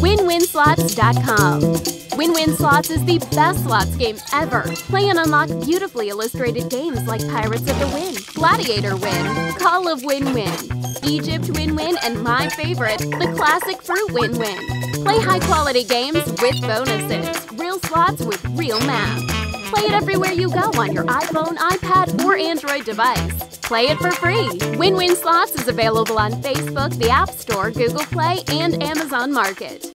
WinWinSlots.com. WinWinSlots is the best slots game ever. Play and unlock beautifully illustrated games like Pirates of the Win, Gladiator Win, Call of Win Win, Egypt Win Win, and my favorite, the classic Fruit Win Win. Play high quality games with bonuses, real slots with real math. Play it everywhere you go on your iPhone, iPad, or Android device. Play it for free. Win Win Slots is available on Facebook, the App Store, Google Play, and Amazon Market.